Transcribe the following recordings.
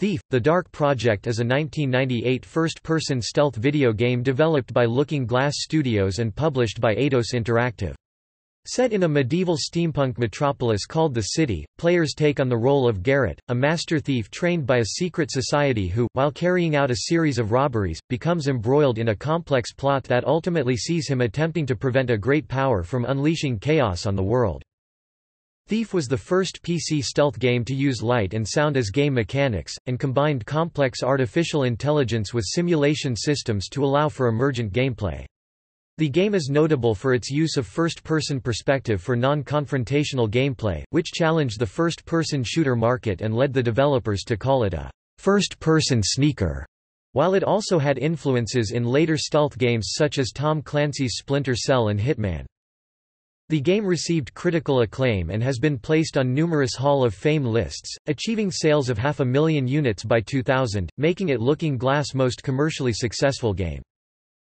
Thief, The Dark Project is a 1998 first-person stealth video game developed by Looking Glass Studios and published by Eidos Interactive. Set in a medieval steampunk metropolis called the City, players take on the role of Garrett, a master thief trained by a secret society who, while carrying out a series of robberies, becomes embroiled in a complex plot that ultimately sees him attempting to prevent a great power from unleashing chaos on the world. Thief was the first PC stealth game to use light and sound as game mechanics, and combined complex artificial intelligence with simulation systems to allow for emergent gameplay. The game is notable for its use of first-person perspective for non-confrontational gameplay, which challenged the first-person shooter market and led the developers to call it a first-person sneaker, while it also had influences in later stealth games such as Tom Clancy's Splinter Cell and Hitman. The game received critical acclaim and has been placed on numerous Hall of Fame lists, achieving sales of half a million units by 2000, making it Looking Glass' most commercially successful game.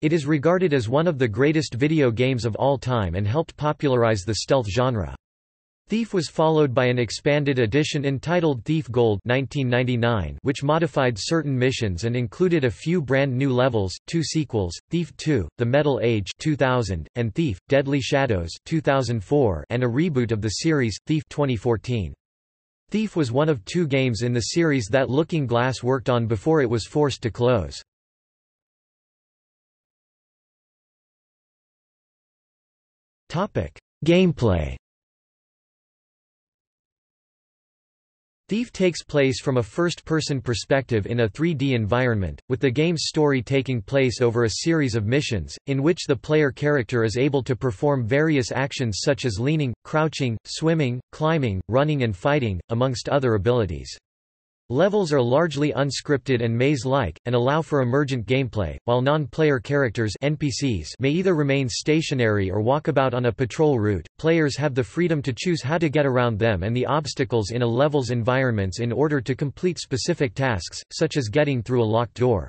It is regarded as one of the greatest video games of all time and helped popularize the stealth genre. Thief was followed by an expanded edition entitled Thief Gold 1999, which modified certain missions and included a few brand new levels, two sequels, Thief 2, The Metal Age 2000, and Thief, Deadly Shadows 2004, and a reboot of the series, Thief 2014. Thief was one of two games in the series that Looking Glass worked on before it was forced to close. Gameplay Thief takes place from a first-person perspective in a 3D environment, with the game's story taking place over a series of missions, in which the player character is able to perform various actions such as leaning, crouching, swimming, climbing, running and fighting, amongst other abilities. Levels are largely unscripted and maze-like, and allow for emergent gameplay, while non-player characters NPCs may either remain stationary or walk about on a patrol route. Players have the freedom to choose how to get around them and the obstacles in a level's environments in order to complete specific tasks, such as getting through a locked door.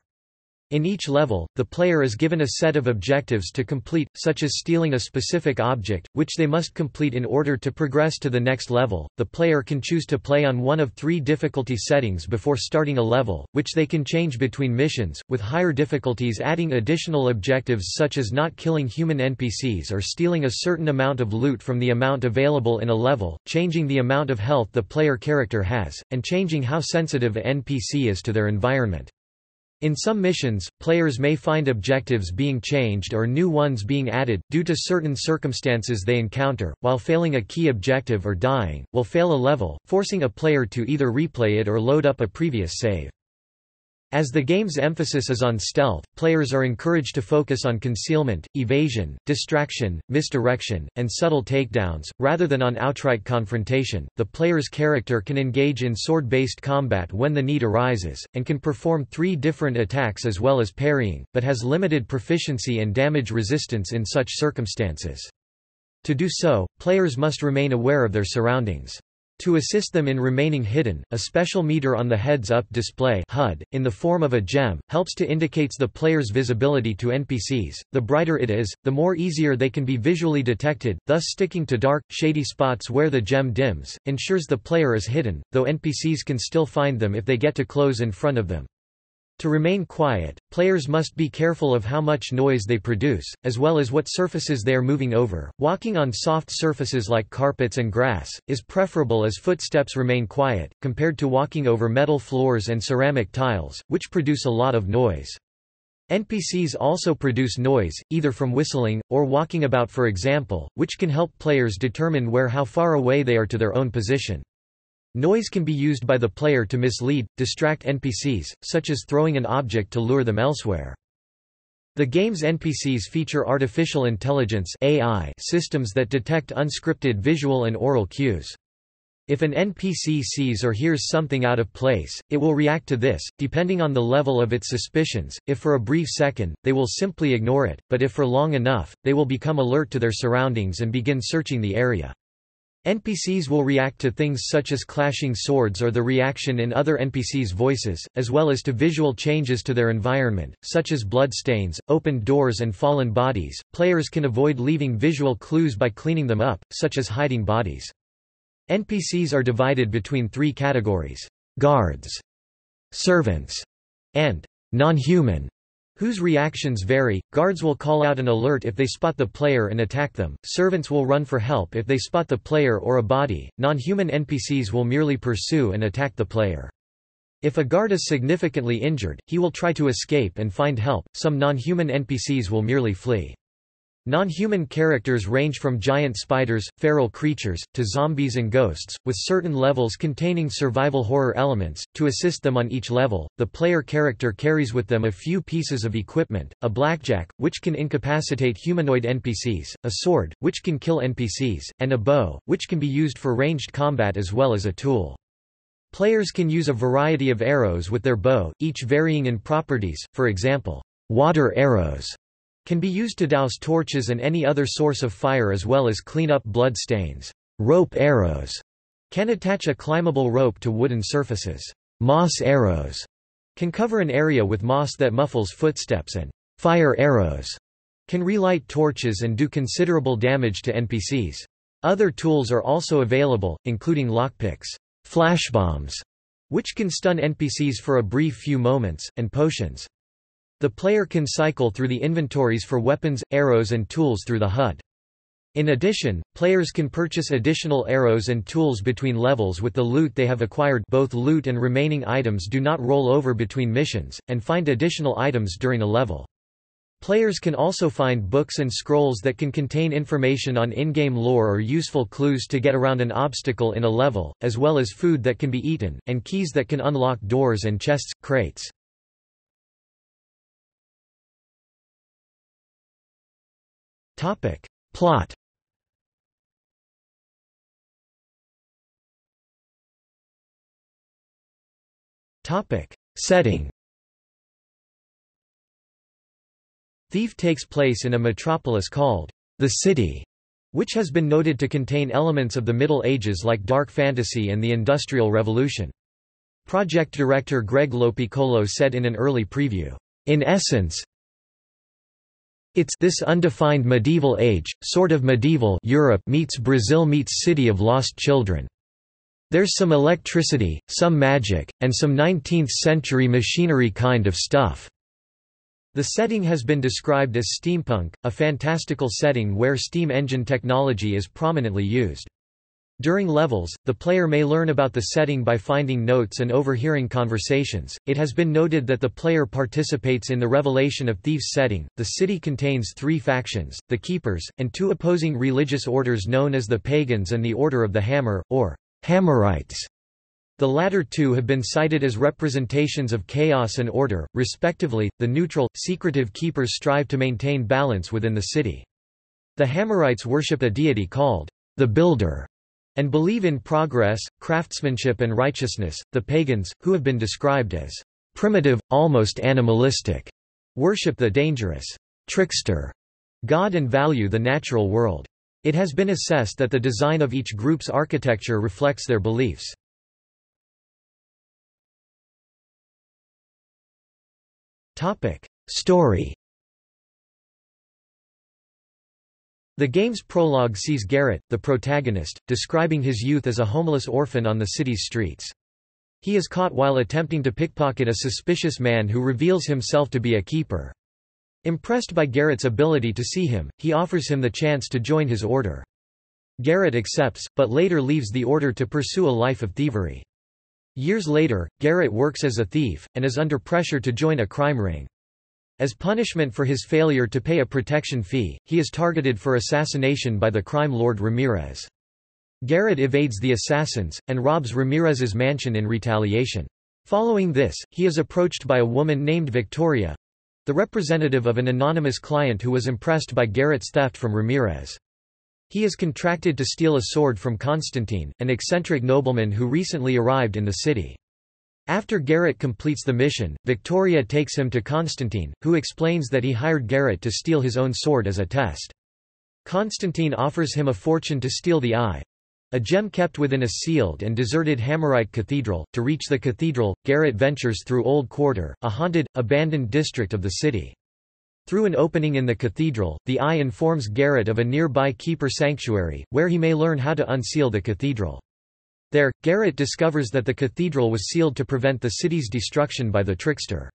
In each level, the player is given a set of objectives to complete, such as stealing a specific object, which they must complete in order to progress to the next level. The player can choose to play on one of three difficulty settings before starting a level, which they can change between missions, with higher difficulties adding additional objectives such as not killing human NPCs or stealing a certain amount of loot from the amount available in a level, changing the amount of health the player character has, and changing how sensitive a NPC is to their environment. In some missions, players may find objectives being changed or new ones being added, due to certain circumstances they encounter, while failing a key objective or dying, will fail a level, forcing a player to either replay it or load up a previous save. As the game's emphasis is on stealth, players are encouraged to focus on concealment, evasion, distraction, misdirection, and subtle takedowns, rather than on outright confrontation. The player's character can engage in sword based combat when the need arises, and can perform three different attacks as well as parrying, but has limited proficiency and damage resistance in such circumstances. To do so, players must remain aware of their surroundings. To assist them in remaining hidden, a special meter on the heads-up display HUD, in the form of a gem, helps to indicates the player's visibility to NPCs. The brighter it is, the more easier they can be visually detected, thus sticking to dark, shady spots where the gem dims, ensures the player is hidden, though NPCs can still find them if they get too close in front of them. To remain quiet, players must be careful of how much noise they produce, as well as what surfaces they are moving over. Walking on soft surfaces like carpets and grass is preferable as footsteps remain quiet, compared to walking over metal floors and ceramic tiles, which produce a lot of noise. NPCs also produce noise, either from whistling, or walking about for example, which can help players determine where how far away they are to their own position. Noise can be used by the player to mislead, distract NPCs, such as throwing an object to lure them elsewhere. The game's NPCs feature artificial intelligence AI systems that detect unscripted visual and oral cues. If an NPC sees or hears something out of place, it will react to this, depending on the level of its suspicions. If for a brief second, they will simply ignore it, but if for long enough, they will become alert to their surroundings and begin searching the area. NPCs will react to things such as clashing swords or the reaction in other NPCs' voices, as well as to visual changes to their environment, such as bloodstains, opened doors and fallen bodies. Players can avoid leaving visual clues by cleaning them up, such as hiding bodies. NPCs are divided between three categories. Guards, servants, and non-human, whose reactions vary. Guards will call out an alert if they spot the player and attack them. Servants will run for help if they spot the player or a body. Non-human NPCs will merely pursue and attack the player. If a guard is significantly injured, he will try to escape and find help. Some non-human NPCs will merely flee. Non-human characters range from giant spiders, feral creatures, to zombies and ghosts, with certain levels containing survival horror elements. To assist them on each level, the player character carries with them a few pieces of equipment, a blackjack, which can incapacitate humanoid NPCs, a sword, which can kill NPCs, and a bow, which can be used for ranged combat as well as a tool. Players can use a variety of arrows with their bow, each varying in properties, for example, water arrows can be used to douse torches and any other source of fire as well as clean up blood stains. Rope arrows can attach a climbable rope to wooden surfaces. Moss arrows can cover an area with moss that muffles footsteps and fire arrows can relight torches and do considerable damage to NPCs. Other tools are also available, including lockpicks, flashbombs, which can stun NPCs for a brief few moments, and potions. The player can cycle through the inventories for weapons, arrows and tools through the HUD. In addition, players can purchase additional arrows and tools between levels with the loot they have acquired both loot and remaining items do not roll over between missions, and find additional items during a level. Players can also find books and scrolls that can contain information on in-game lore or useful clues to get around an obstacle in a level, as well as food that can be eaten, and keys that can unlock doors and chests, crates. Topic. Plot Topic. Setting Thief takes place in a metropolis called the City, which has been noted to contain elements of the Middle Ages like dark fantasy and the Industrial Revolution. Project director Greg Lopiccolo said in an early preview, In essence, it's this undefined medieval age, sort of medieval Europe meets Brazil meets City of Lost Children. There's some electricity, some magic, and some 19th-century machinery kind of stuff. The setting has been described as steampunk, a fantastical setting where steam engine technology is prominently used. During levels, the player may learn about the setting by finding notes and overhearing conversations. It has been noted that the player participates in the revelation of Thief's setting. The city contains three factions the Keepers, and two opposing religious orders known as the Pagans and the Order of the Hammer, or Hammerites. The latter two have been cited as representations of chaos and order, respectively. The neutral, secretive Keepers strive to maintain balance within the city. The Hammerites worship a deity called the Builder and believe in progress, craftsmanship and righteousness. The pagans, who have been described as primitive, almost animalistic, worship the dangerous trickster god and value the natural world. It has been assessed that the design of each group's architecture reflects their beliefs. Topic: Story The game's prologue sees Garrett, the protagonist, describing his youth as a homeless orphan on the city's streets. He is caught while attempting to pickpocket a suspicious man who reveals himself to be a keeper. Impressed by Garrett's ability to see him, he offers him the chance to join his order. Garrett accepts, but later leaves the order to pursue a life of thievery. Years later, Garrett works as a thief, and is under pressure to join a crime ring. As punishment for his failure to pay a protection fee, he is targeted for assassination by the crime lord Ramirez. Garrett evades the assassins, and robs Ramirez's mansion in retaliation. Following this, he is approached by a woman named Victoria—the representative of an anonymous client who was impressed by Garrett's theft from Ramirez. He is contracted to steal a sword from Constantine, an eccentric nobleman who recently arrived in the city. After Garrett completes the mission, Victoria takes him to Constantine, who explains that he hired Garrett to steal his own sword as a test. Constantine offers him a fortune to steal the eye. A gem kept within a sealed and deserted Hammerite cathedral. To reach the cathedral, Garrett ventures through Old Quarter, a haunted, abandoned district of the city. Through an opening in the cathedral, the eye informs Garrett of a nearby keeper sanctuary, where he may learn how to unseal the cathedral. There, Garrett discovers that the cathedral was sealed to prevent the city's destruction by the trickster.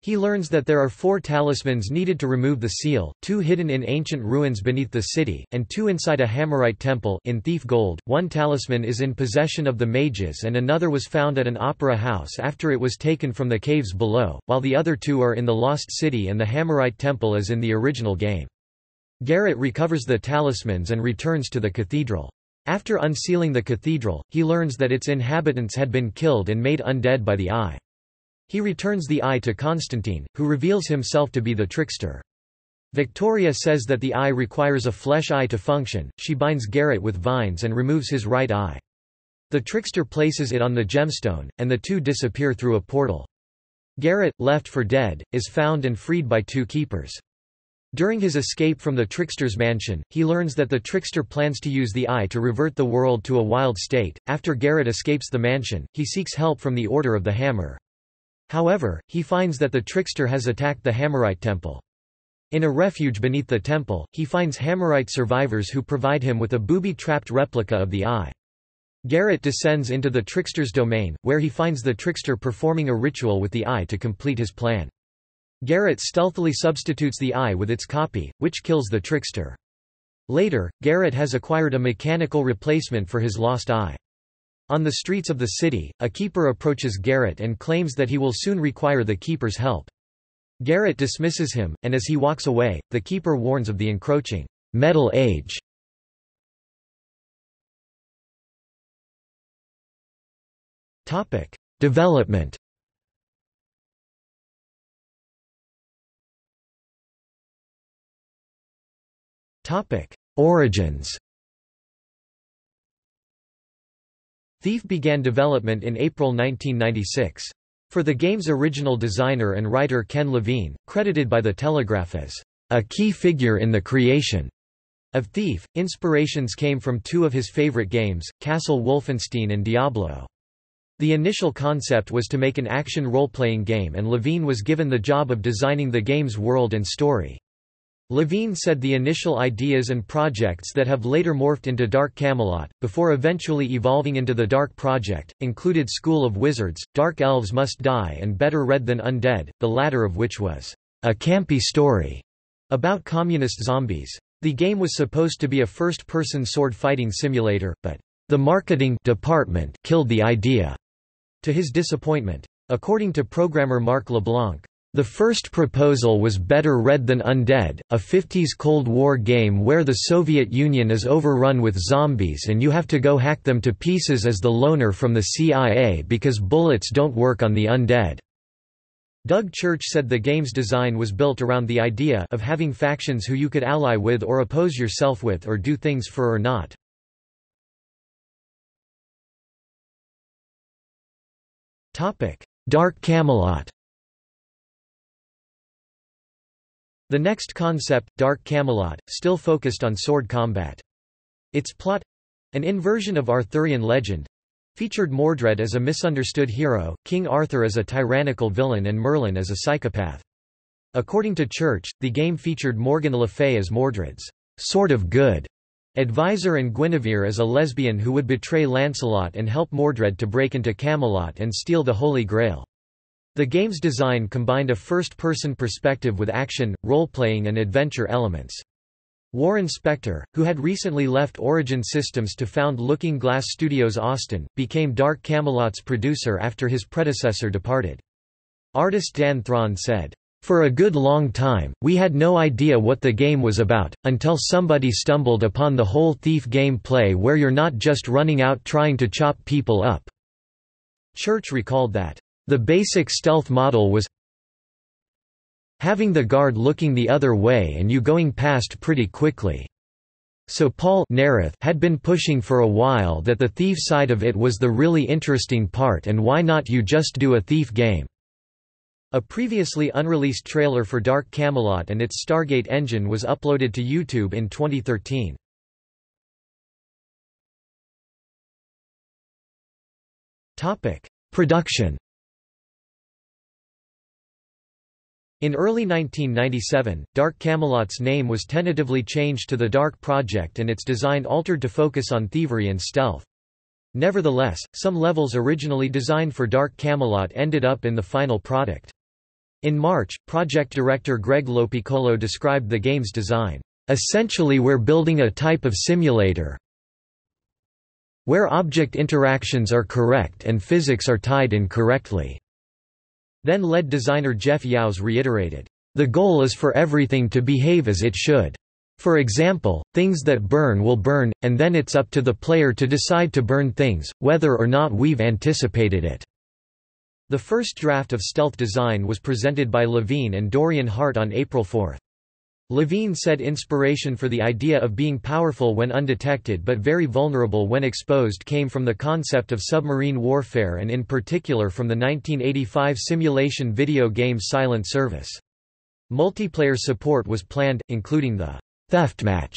He learns that there are four talismans needed to remove the seal, two hidden in ancient ruins beneath the city, and two inside a Hammerite temple in Thief Gold. One talisman is in possession of the mages and another was found at an opera house after it was taken from the caves below, while the other two are in the Lost City and the Hammerite temple as in the original game. Garrett recovers the talismans and returns to the cathedral. After unsealing the cathedral, he learns that its inhabitants had been killed and made undead by the Eye. He returns the eye to Constantine, who reveals himself to be the trickster. Victoria says that the eye requires a flesh eye to function, she binds Garrett with vines and removes his right eye. The trickster places it on the gemstone, and the two disappear through a portal. Garrett, left for dead, is found and freed by two keepers. During his escape from the trickster's mansion, he learns that the trickster plans to use the eye to revert the world to a wild state. After Garrett escapes the mansion, he seeks help from the Order of the Hammer. However, he finds that the trickster has attacked the Hammerite temple. In a refuge beneath the temple, he finds Hammerite survivors who provide him with a booby-trapped replica of the eye. Garrett descends into the trickster's domain, where he finds the trickster performing a ritual with the eye to complete his plan. Garrett stealthily substitutes the eye with its copy, which kills the trickster. Later, Garrett has acquired a mechanical replacement for his lost eye. On the streets of the city, a keeper approaches Garrett and claims that he will soon require the keeper's help. Garrett dismisses him, and as he walks away, the keeper warns of the encroaching Metal Age. Development. Origins. Thief began development in April 1996. For the game's original designer and writer Ken Levine, credited by The Telegraph as a key figure in the creation of Thief, inspirations came from two of his favorite games, Castle Wolfenstein and Diablo. The initial concept was to make an action role-playing game and Levine was given the job of designing the game's world and story. Levine said the initial ideas and projects that have later morphed into Dark Camelot, before eventually evolving into the Dark Project, included School of Wizards, Dark Elves Must Die and Better Red Than Undead, the latter of which was a campy story about communist zombies. The game was supposed to be a first-person sword-fighting simulator, but the marketing department killed the idea, to his disappointment. According to programmer Mark LeBlanc, the first proposal was Better Red Than Undead, a 50s Cold War game where the Soviet Union is overrun with zombies and you have to go hack them to pieces as the loner from the CIA because bullets don't work on the undead. Doug Church said the game's design was built around the idea of having factions who you could ally with or oppose yourself with or do things for or not. Dark Camelot The next concept, Dark Camelot, still focused on sword combat. Its plot—an inversion of Arthurian legend—featured Mordred as a misunderstood hero, King Arthur as a tyrannical villain and Merlin as a psychopath. According to Church, the game featured Morgan Le Fay as Mordred's sort of good advisor and Guinevere as a lesbian who would betray Lancelot and help Mordred to break into Camelot and steal the Holy Grail. The game's design combined a first-person perspective with action, role-playing and adventure elements. Warren Spector, who had recently left Origin Systems to found Looking Glass Studios Austin, became Dark Camelot's producer after his predecessor departed. Artist Dan Thron said, for a good long time, we had no idea what the game was about, until somebody stumbled upon the whole thief gameplay where you're not just running out trying to chop people up." Church recalled that, the basic stealth model was having the guard looking the other way and you going past pretty quickly. So Paul Neurath had been pushing for a while that the thief side of it was the really interesting part and why not you just do a thief game. A previously unreleased trailer for Dark Camelot and its Stargate engine was uploaded to YouTube in 2013. Production In early 1997, Dark Camelot's name was tentatively changed to the Dark Project and its design altered to focus on thievery and stealth. Nevertheless, some levels originally designed for Dark Camelot ended up in the final product. In March, project director Greg Lopiccolo described the game's design, "...essentially we're building a type of simulator where object interactions are correct and physics are tied in correctly." Then lead designer Jeff Yowes reiterated, "...the goal is for everything to behave as it should. For example, things that burn will burn, and then it's up to the player to decide to burn things, whether or not we've anticipated it." The first draft of Stealth Design was presented by Levine and Dorian Hart on April 4. Levine said inspiration for the idea of being powerful when undetected but very vulnerable when exposed came from the concept of submarine warfare and in particular from the 1985 simulation video game Silent Service. Multiplayer support was planned, including the «theft match»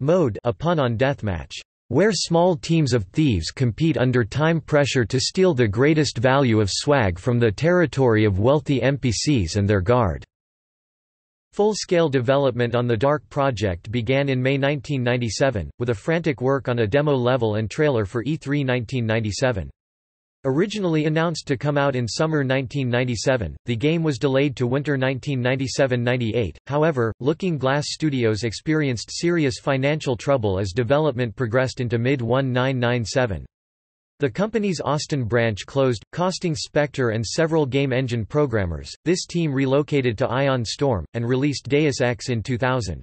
mode a pun on deathmatch where small teams of thieves compete under time pressure to steal the greatest value of swag from the territory of wealthy NPCs and their guard. Full-scale development on the Dark project began in May 1997, with a frantic work on a demo level and trailer for E3 1997. Originally announced to come out in summer 1997, the game was delayed to winter 1997–98, however, Looking Glass Studios experienced serious financial trouble as development progressed into mid-1997. The company's Austin branch closed, costing Spector and several game engine programmers. This team relocated to Ion Storm, and released Deus Ex in 2000.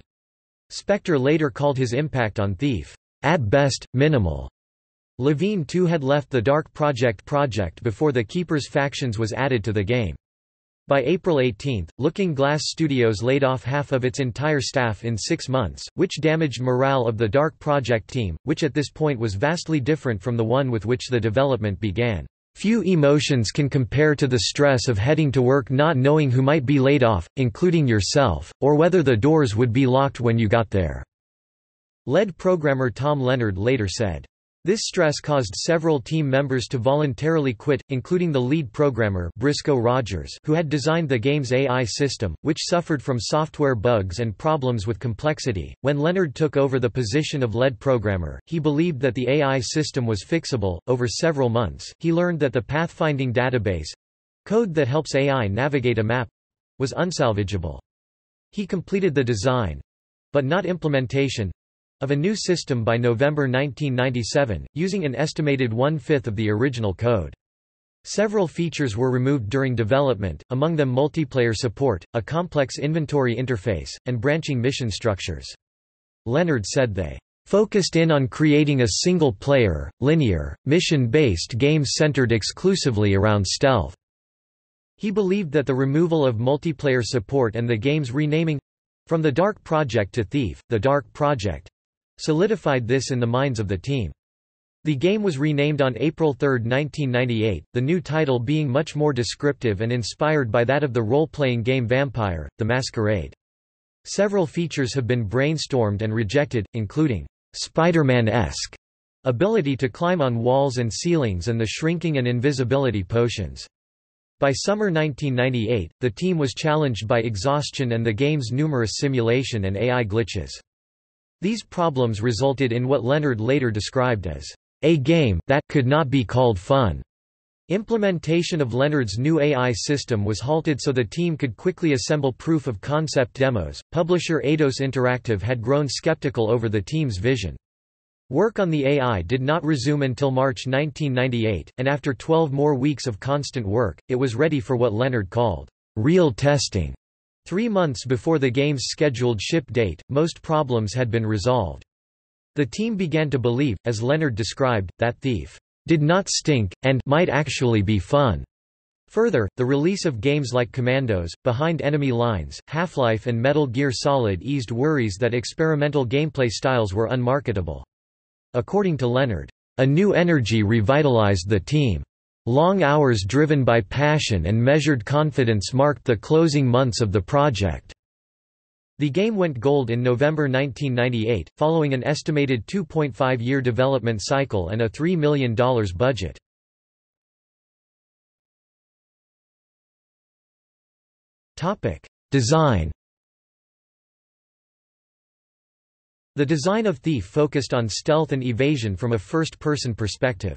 Spector later called his impact on Thief, at best, minimal. Levine too had left the Dark Project project before the Keepers factions was added to the game. By April 18, Looking Glass Studios laid off half of its entire staff in six months, which damaged morale of the Dark Project team, which at this point was vastly different from the one with which the development began. Few emotions can compare to the stress of heading to work not knowing who might be laid off, including yourself, or whether the doors would be locked when you got there." Lead programmer Tom Leonard later said. This stress caused several team members to voluntarily quit, including the lead programmer Briscoe Rogers who had designed the game's AI system, which suffered from software bugs and problems with complexity. When Leonard took over the position of lead programmer, he believed that the AI system was fixable. Over several months, he learned that the pathfinding database code that helps AI navigate a map was unsalvageable. He completed the design but not implementation of a new system by November 1997, using an estimated one-fifth of the original code. Several features were removed during development, among them multiplayer support, a complex inventory interface, and branching mission structures. Leonard said they focused in on creating a single-player, linear, mission-based game centered exclusively around stealth. He believed that the removal of multiplayer support and the game's renaming from the Dark Project to Thief, the Dark Project solidified this in the minds of the team. The game was renamed on April 3, 1998, the new title being much more descriptive and inspired by that of the role-playing game Vampire, The Masquerade. Several features have been brainstormed and rejected, including Spider-Man-esque ability to climb on walls and ceilings and the shrinking and invisibility potions. By summer 1998, the team was challenged by exhaustion and the game's numerous simulation and AI glitches. These problems resulted in what Leonard later described as a game that could not be called fun. Implementation of Leonard's new AI system was halted so the team could quickly assemble proof of concept demos. Publisher Eidos Interactive had grown skeptical over the team's vision. Work on the AI did not resume until March 1998, and after 12 more weeks of constant work, it was ready for what Leonard called real testing. Three months before the game's scheduled ship date, most problems had been resolved. The team began to believe, as Leonard described, that Thief did not stink, and might actually be fun. Further, the release of games like Commandos, Behind Enemy Lines, Half-Life and Metal Gear Solid eased worries that experimental gameplay styles were unmarketable. According to Leonard, a new energy revitalized the team. Long hours driven by passion and measured confidence marked the closing months of the project. The game went gold in November 1998, following an estimated 2.5-year development cycle and a $3 million budget. Design The design of Thief focused on stealth and evasion from a first-person perspective.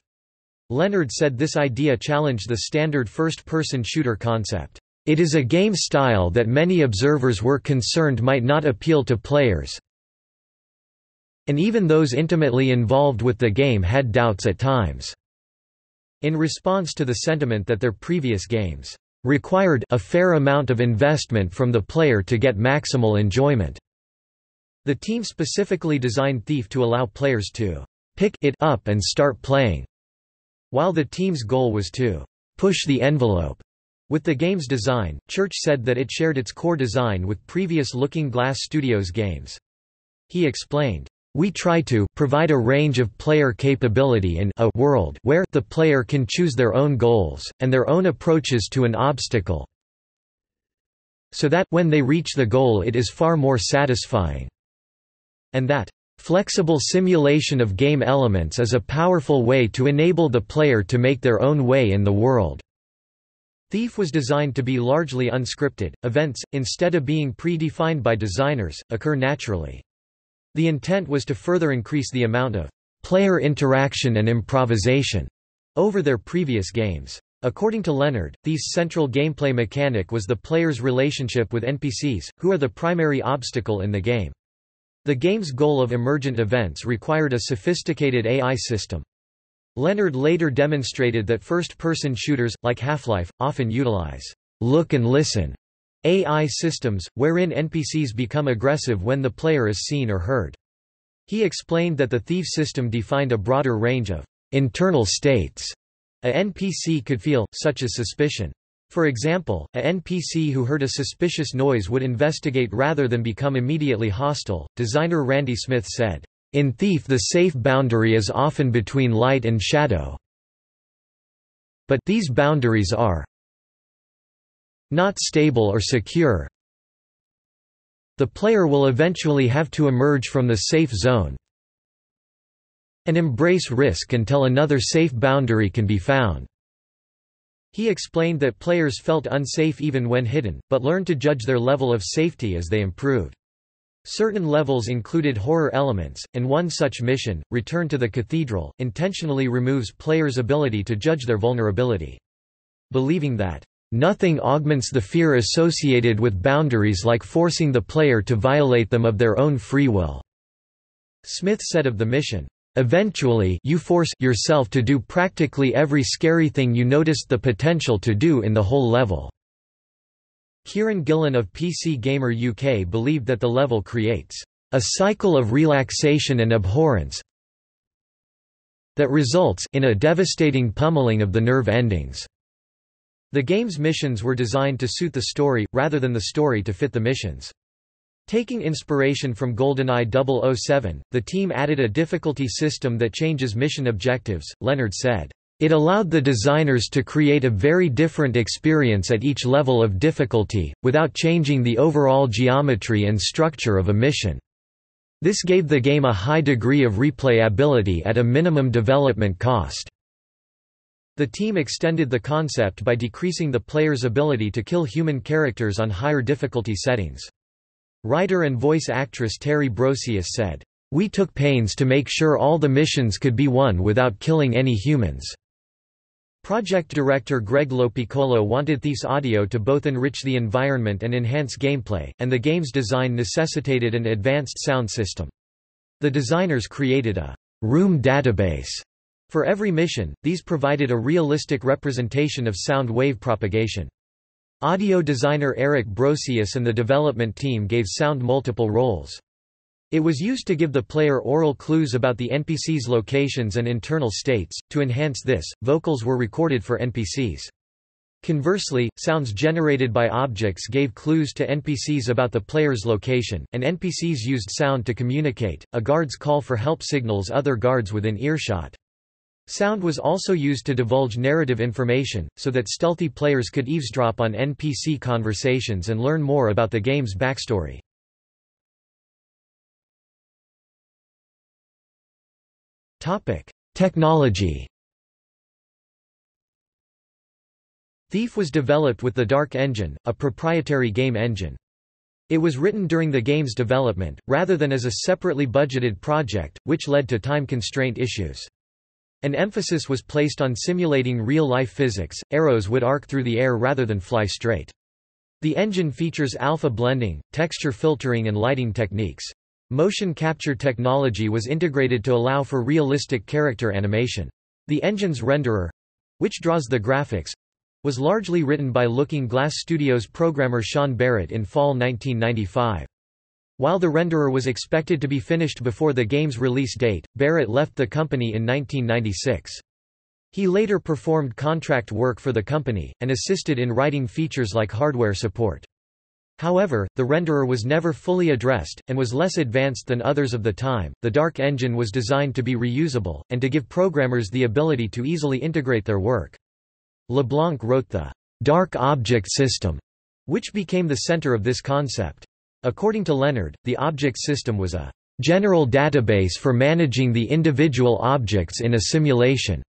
Leonard said this idea challenged the standard first-person shooter concept. It is a game style that many observers were concerned might not appeal to players, and even those intimately involved with the game had doubts at times. In response to the sentiment that their previous games required a fair amount of investment from the player to get maximal enjoyment. The team specifically designed Thief to allow players to pick it up and start playing, while the team's goal was to push the envelope. With the game's design, Church said that it shared its core design with previous Looking Glass Studios games. He explained, we try to provide a range of player capability in a world where the player can choose their own goals, and their own approaches to an obstacle so that, when they reach the goal it is far more satisfying. And that Flexible simulation of game elements is a powerful way to enable the player to make their own way in the world. Thief was designed to be largely unscripted, events, instead of being pre-defined by designers, occur naturally. The intent was to further increase the amount of player interaction and improvisation over their previous games. According to Leonard, Thief's central gameplay mechanic was the player's relationship with NPCs, who are the primary obstacle in the game. The game's goal of emergent events required a sophisticated AI system. Leonard later demonstrated that first-person shooters, like Half-Life, often utilize look and listen AI systems, wherein NPCs become aggressive when the player is seen or heard. He explained that the Thief system defined a broader range of internal states a NPC could feel, such as suspicion. For example, a NPC who heard a suspicious noise would investigate rather than become immediately hostile. Designer Randy Smith said, In Thief the safe boundary is often between light and shadow. But these boundaries are not stable or secure. The player will eventually have to emerge from the safe zone and embrace risk until another safe boundary can be found. He explained that players felt unsafe even when hidden, but learned to judge their level of safety as they improved. Certain levels included horror elements, and one such mission, Return to the Cathedral, intentionally removes players' ability to judge their vulnerability. Believing that, "...nothing augments the fear associated with boundaries like forcing the player to violate them of their own free will." Smith said of the mission, Eventually you force yourself to do practically every scary thing you noticed the potential to do in the whole level." Kieran Gillen of PC Gamer UK believed that the level creates a cycle of relaxation and abhorrence that results in a devastating pummeling of the nerve endings. The game's missions were designed to suit the story, rather than the story to fit the missions. Taking inspiration from GoldenEye 007, the team added a difficulty system that changes mission objectives, Leonard said. It allowed the designers to create a very different experience at each level of difficulty, without changing the overall geometry and structure of a mission. This gave the game a high degree of replayability at a minimum development cost. The team extended the concept by decreasing the player's ability to kill human characters on higher difficulty settings. Writer and voice actress Terry Brosius said, "...we took pains to make sure all the missions could be won without killing any humans." Project director Greg Lopiccolo wanted Thief's audio to both enrich the environment and enhance gameplay, and the game's design necessitated an advanced sound system. The designers created a room database for every mission, these provided a realistic representation of sound wave propagation. Audio designer Eric Brosius and the development team gave sound multiple roles. It was used to give the player oral clues about the NPC's locations and internal states. To enhance this, vocals were recorded for NPCs. Conversely, sounds generated by objects gave clues to NPCs about the player's location, and NPCs used sound to communicate. A guard's call for help signals other guards within earshot. Sound was also used to divulge narrative information, so that stealthy players could eavesdrop on NPC conversations and learn more about the game's backstory. Technology Thief was developed with the Dark Engine, a proprietary game engine. It was written during the game's development, rather than as a separately budgeted project, which led to time constraint issues. An emphasis was placed on simulating real-life physics, arrows would arc through the air rather than fly straight. The engine features alpha blending, texture filtering and lighting techniques. Motion capture technology was integrated to allow for realistic character animation. The engine's renderer—which draws the graphics, was largely written by Looking Glass Studios programmer Sean Barrett in fall 1995. While the renderer was expected to be finished before the game's release date, Barrett left the company in 1996. He later performed contract work for the company, and assisted in writing features like hardware support. However, the renderer was never fully addressed, and was less advanced than others of the time. The Dark engine was designed to be reusable, and to give programmers the ability to easily integrate their work. LeBlanc wrote the Dark Object System, which became the center of this concept. According to Leonard, the object system was a general database for managing the individual objects in a simulation.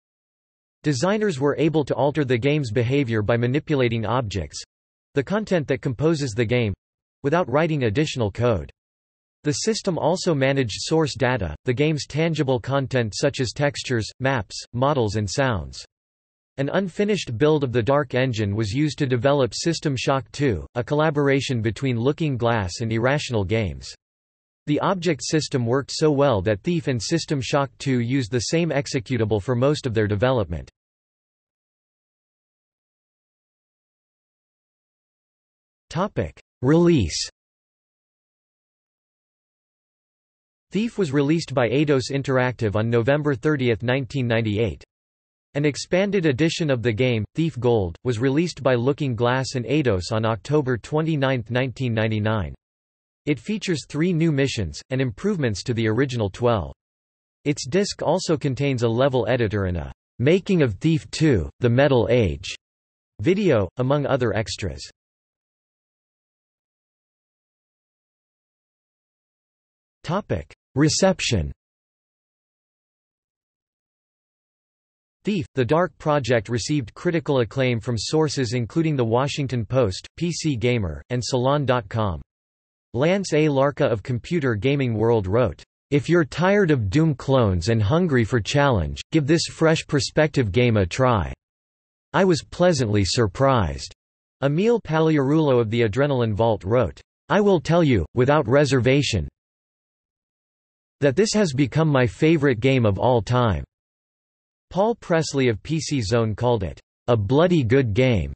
Designers were able to alter the game's behavior by manipulating objects—the content that composes the game—without writing additional code. The system also managed source data, the game's tangible content such as textures, maps, models and sounds. An unfinished build of the Dark engine was used to develop System Shock 2, a collaboration between Looking Glass and Irrational Games. The object system worked so well that Thief and System Shock 2 used the same executable for most of their development. Release Thief was released by Eidos Interactive on November 30, 1998. An expanded edition of the game, Thief Gold, was released by Looking Glass and Eidos on October 29, 1999. It features three new missions, and improvements to the original 12. Its disc also contains a level editor and a "'Making of Thief 2, The Metal Age' video, among other extras. Reception Thief, The Dark Project received critical acclaim from sources including The Washington Post, PC Gamer, and Salon.com. Lance A. Larka of Computer Gaming World wrote, "...if you're tired of Doom clones and hungry for challenge, give this fresh perspective game a try. I was pleasantly surprised." Emil Pagliarulo of the Adrenaline Vault wrote, I will tell you, without reservation, that this has become my favorite game of all time. Paul Presley of PC Zone called it, a bloody good game.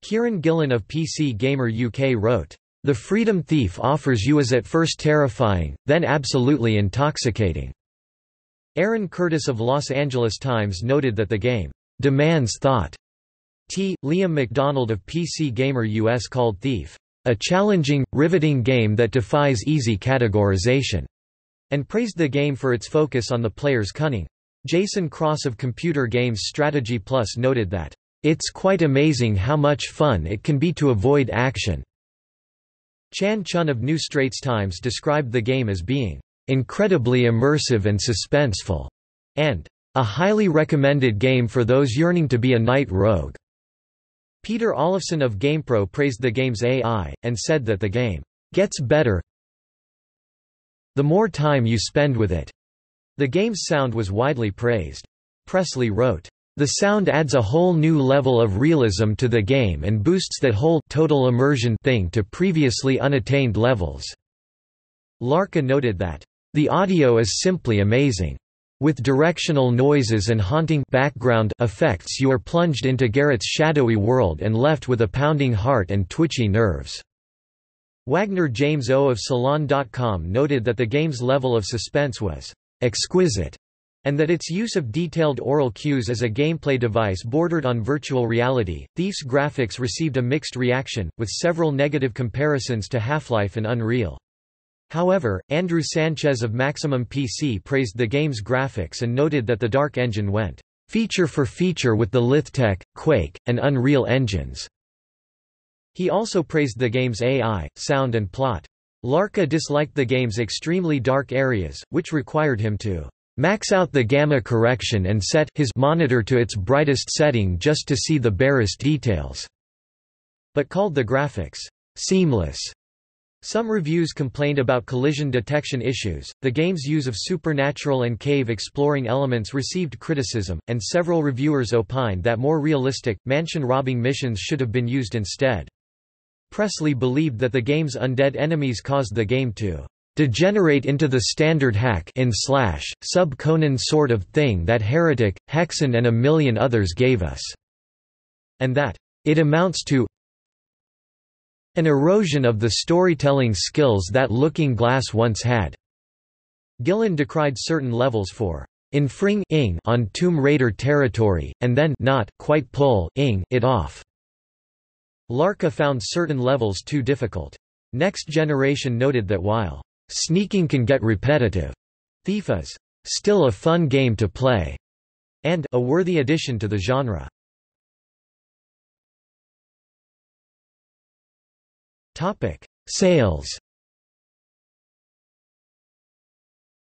Kieran Gillen of PC Gamer UK wrote, The Freedom Thief offers you is at first terrifying, then absolutely intoxicating. Aaron Curtis of Los Angeles Times noted that the game demands thought. T. Liam McDonald of PC Gamer US called Thief, a challenging, riveting game that defies easy categorization, and praised the game for its focus on the player's cunning. Jason Cross of Computer Games Strategy Plus noted that, "...it's quite amazing how much fun it can be to avoid action." Chan Chun of New Straits Times described the game as being, "...incredibly immersive and suspenseful," and "...a highly recommended game for those yearning to be a night rogue." Peter Olofsson of GamePro praised the game's AI, and said that the game gets better the more time you spend with it. The game's sound was widely praised. Presley wrote, the sound adds a whole new level of realism to the game and boosts that whole total immersion thing to previously unattained levels. Larka noted that, the audio is simply amazing. With directional noises and haunting background effects you are plunged into Garrett's shadowy world and left with a pounding heart and twitchy nerves. Wagner James Au of Salon.com noted that the game's level of suspense was exquisite, and that its use of detailed oral cues as a gameplay device bordered on virtual reality. Thief's graphics received a mixed reaction, with several negative comparisons to Half-Life and Unreal. However, Andrew Sanchez of Maximum PC praised the game's graphics and noted that the Dark engine went feature for feature with the Lithtech, Quake, and Unreal engines. He also praised the game's AI, sound and plot. Larka disliked the game's extremely dark areas, which required him to max out the gamma correction and set his monitor to its brightest setting just to see the barest details, but called the graphics seamless. Some reviews complained about collision detection issues. The game's use of supernatural and cave exploring elements received criticism, and several reviewers opined that more realistic, mansion robbing missions should have been used instead. Presley believed that the game's undead enemies caused the game to degenerate into the standard hack in slash, sub Conan sort of thing that Heretic, Hexen and a million others gave us, and that it amounts to an erosion of the storytelling skills that Looking Glass once had. Gillen decried certain levels for infring on Tomb Raider territory, and then not quite pull it off. Larka found certain levels too difficult. Next Generation noted that while sneaking can get repetitive, Thief is still a fun game to play, and a worthy addition to the genre. Topic: Sales.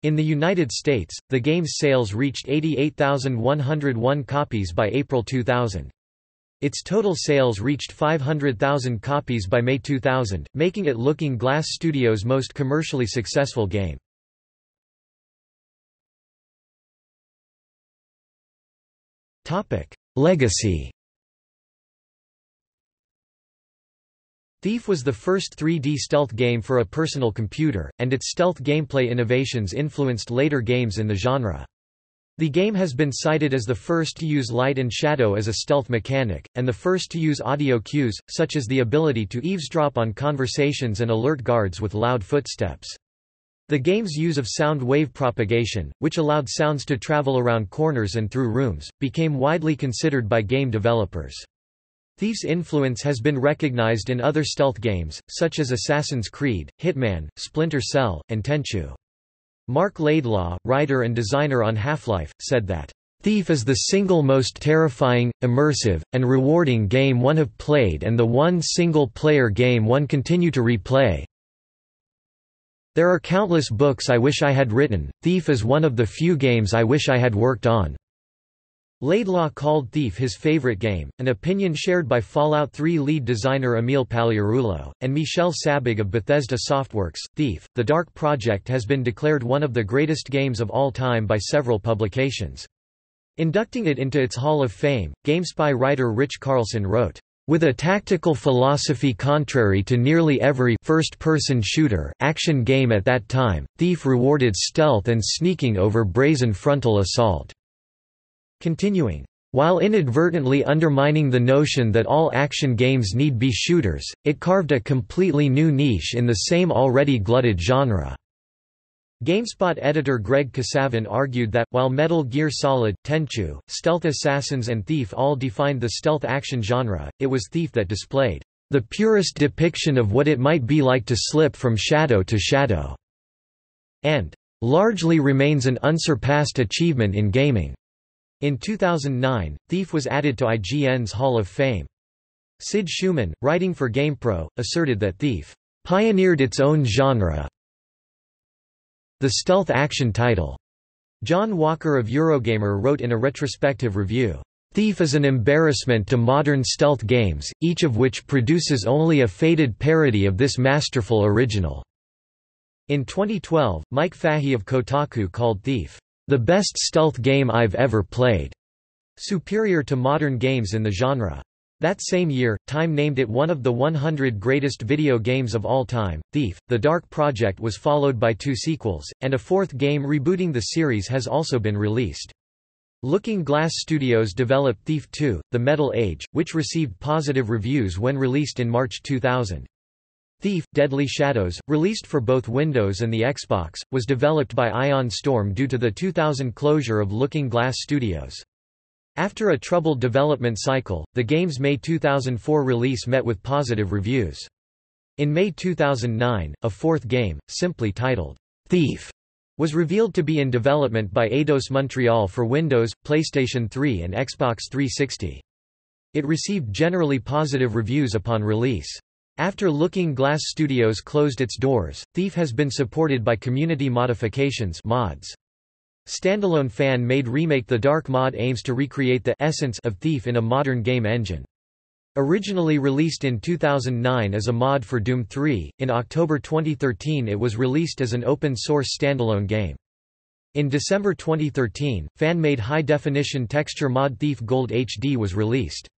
In the United States, the game's sales reached 88,101 copies by April 2000. Its total sales reached 500,000 copies by May 2000, making it Looking Glass Studios' most commercially successful game. Legacy Thief was the first 3D stealth game for a personal computer, and its stealth gameplay innovations influenced later games in the genre. The game has been cited as the first to use light and shadow as a stealth mechanic, and the first to use audio cues, such as the ability to eavesdrop on conversations and alert guards with loud footsteps. The game's use of sound wave propagation, which allowed sounds to travel around corners and through rooms, became widely considered by game developers. Thief's influence has been recognized in other stealth games, such as Assassin's Creed, Hitman, Splinter Cell, and Tenchu. Marc Laidlaw, writer and designer on Half-Life, said that, "...Thief is the single most terrifying, immersive, and rewarding game one have played and the one single-player game one continue to replay. There are countless books I wish I had written, Thief is one of the few games I wish I had worked on." Laidlaw called Thief his favorite game, an opinion shared by Fallout 3 lead designer Emil Pagliarulo, and Michel Sabig of Bethesda Softworks. Thief, The Dark Project has been declared one of the greatest games of all time by several publications. Inducting it into its Hall of Fame, GameSpy writer Rich Carlson wrote, with a tactical philosophy contrary to nearly every first-person shooter action game at that time, Thief rewarded stealth and sneaking over brazen frontal assault. Continuing, while inadvertently undermining the notion that all action games need be shooters, it carved a completely new niche in the same already glutted genre. GameSpot editor Greg Kasavin argued that, while Metal Gear Solid, Tenchu, Stealth Assassins and Thief all defined the stealth action genre, it was Thief that displayed the purest depiction of what it might be like to slip from shadow to shadow, and largely remains an unsurpassed achievement in gaming. In 2009, Thief was added to IGN's Hall of Fame. Sid Shuman, writing for GamePro, asserted that Thief pioneered its own genre. The stealth action title. John Walker of Eurogamer wrote in a retrospective review, Thief is an embarrassment to modern stealth games, each of which produces only a faded parody of this masterful original. In 2012, Mike Fahey of Kotaku called Thief the best stealth game I've ever played, superior to modern games in the genre. That same year, Time named it one of the 100 greatest video games of all time. Thief, The Dark Project was followed by two sequels, and a fourth game rebooting the series has also been released. Looking Glass Studios developed Thief 2, The Metal Age, which received positive reviews when released in March 2000. Thief, Deadly Shadows, released for both Windows and the Xbox, was developed by Ion Storm due to the 2000 closure of Looking Glass Studios. After a troubled development cycle, the game's May 2004 release met with positive reviews. In May 2009, a fourth game, simply titled, Thief, was revealed to be in development by Eidos Montreal for Windows, PlayStation 3 and Xbox 360. It received generally positive reviews upon release. After Looking Glass Studios closed its doors, Thief has been supported by community modifications mods. Standalone fan-made remake The Dark mod aims to recreate the essence of Thief in a modern game engine. Originally released in 2009 as a mod for Doom 3, in October 2013 it was released as an open-source standalone game. In December 2013, fan-made high-definition texture mod Thief Gold HD was released.